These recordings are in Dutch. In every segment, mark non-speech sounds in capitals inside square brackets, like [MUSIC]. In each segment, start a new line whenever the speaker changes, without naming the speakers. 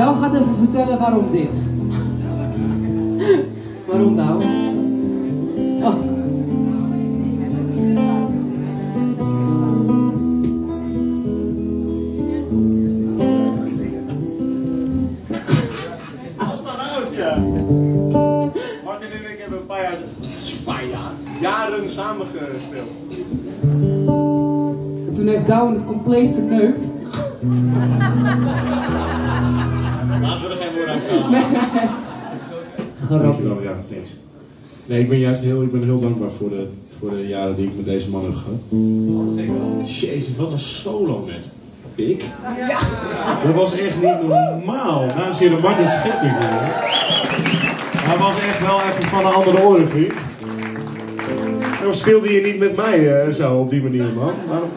Douw gaat even vertellen waarom dit. waarom Douw? Oh.
Als maar oud, ja. Martin en ik hebben een paar jaar, een paar jaar, jaren samengespeeld.
En toen heeft Douwen het compleet verneukt.
Laten we er geen woorden aan vallen.
Grapje.
Dankjewel, ja, thanks. Nee, ik ben juist heel, ik ben heel dankbaar voor de, voor de jaren die ik met deze man heb gehad. Jezus, wat een solo met ik. Dat was echt niet normaal. Dames en heren, Martin Schepping. Hij was echt wel even van een andere orde, vriend. Waarom speelde je niet met mij eh, zo op die manier, man? Waarom?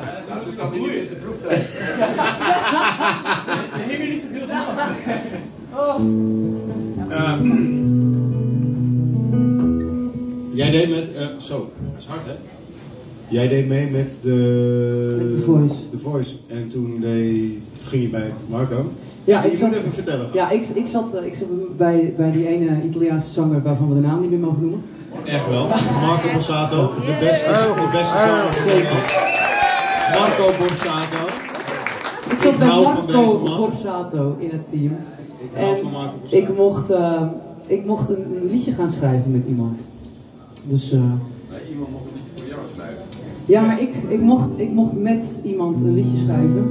Ja. Jij deed met, eh, zo, dat is hard hè? Jij deed mee met de...
Met The Voice.
The Voice. En toen, deed, toen ging je bij Marco.
Ja,
je
ik
moet
zat,
even vertellen.
ja, ik, ik, zat, eh, ik zat bij, bij die ene Italiaanse zanger waarvan we de naam niet meer mogen noemen.
Echt wel. Marco Borsato, de beste, de beste zanger.
Zeker.
Marco Borsato.
Ik zat bij Marco. Borsato in het team. En ik mocht, eh, ik mocht een, een liedje gaan schrijven met iemand. Dus, eh,
iemand mag een liedje voor jou schrijven.
ja, maar ik, ik, mocht, ik mocht met iemand een liedje schrijven.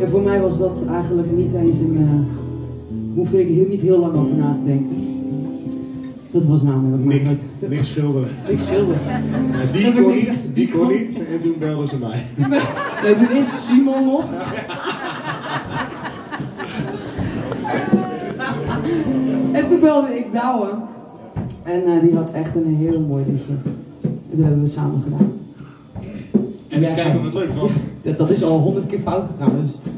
En voor mij was dat eigenlijk niet eens een. eh hoefde ik heel, niet heel lang over na te denken. Dat was namelijk.
Nick, Nick schilderen.
Ik schilder.
Ja, die kon
niet-
niet, die kon niet. En toen belden ze mij.
Nee, toen is Simon nog. [LAUGHS] En toen belde ik Douwe. En eh, die had echt een heel mooi liedje. En dat hebben we samen gedaan.
En eens kijken of het lukt, want...
Dat, dat is al honderd keer fout gegaan, dus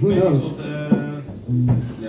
who knows.
eh. Ja.